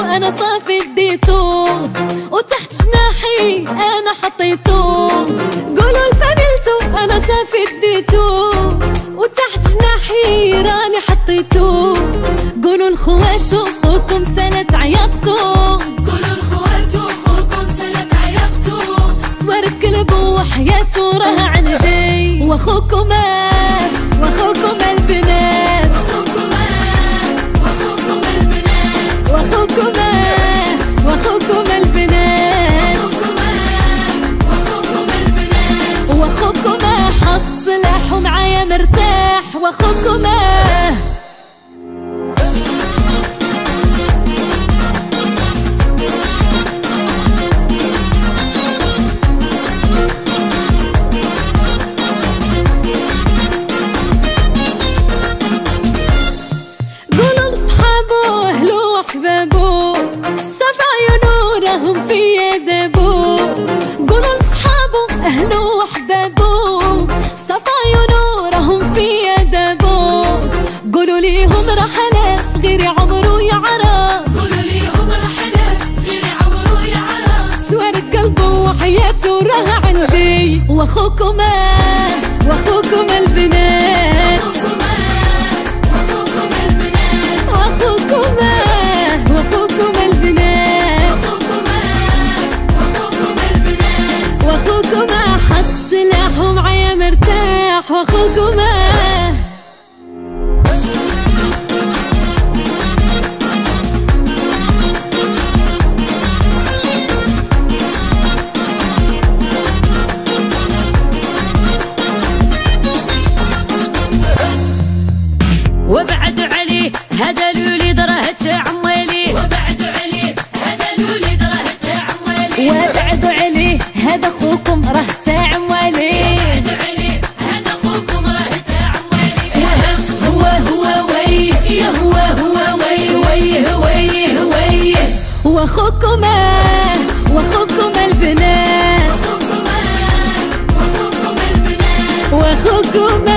أنا صافي اديته. وتحت جناحي أنا حطيته. قولوا الفاميلتو أنا صافي اديته. وتحت جناحي راني حطيته. قولوا الخواتو خوكم سنة عيقتو قولوا الخواتو خوكم سنة عيقتو سوارة كلب وحياته راه عندي واخوكما مرتاح واخوكما واخوكما البنات. واخوكما واخوكما البنات. واخوكما واخوكما وبعد عليه هذا الوليد راه تعمالي وبعد عليه هذا الوليد راه تعمالي وابعدوا عليه هذا أخوكم راه تاع موالي وبعد عليه هذا أخوكم راه تعمالي هو هو وي يا هو هو وي وي وي وي. البنات. واخوكما واخوكما البنات. واخوكما